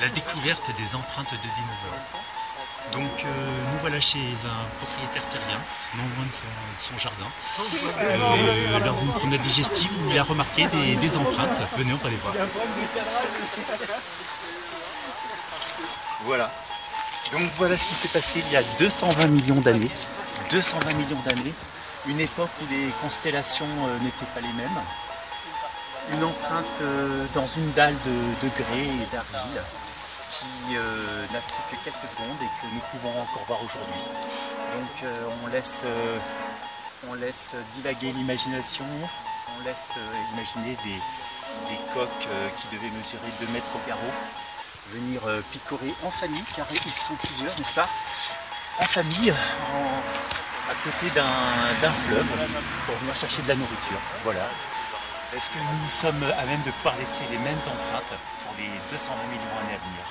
la découverte des empreintes de dinosaures. Donc euh, nous voilà chez un propriétaire terrien, non loin de son, jardin. Euh, lors d'une promenade digestive, il a remarqué des, empreintes. Venez, on va les voir. Voilà. Donc voilà ce qui s'est passé il y a 220 millions d'années. 220 millions d'années. Une époque où les constellations euh, n'étaient pas les mêmes. Une empreinte dans une dalle de grès et d'argile qui euh, n'a pris que quelques secondes et que nous pouvons encore voir aujourd'hui. Donc euh, on, laisse, euh, on laisse divaguer l'imagination, on laisse imaginer des, coques qui devaient mesurer 2 mètres au garrot, venir picorer en famille, car ils sont plusieurs, n'est-ce pas? En famille, à côté d'un fleuve, pour venir chercher de la nourriture. Voilà. Est-ce que nous sommes à même de pouvoir laisser les mêmes empreintes pour les 220 millions d'années à venir?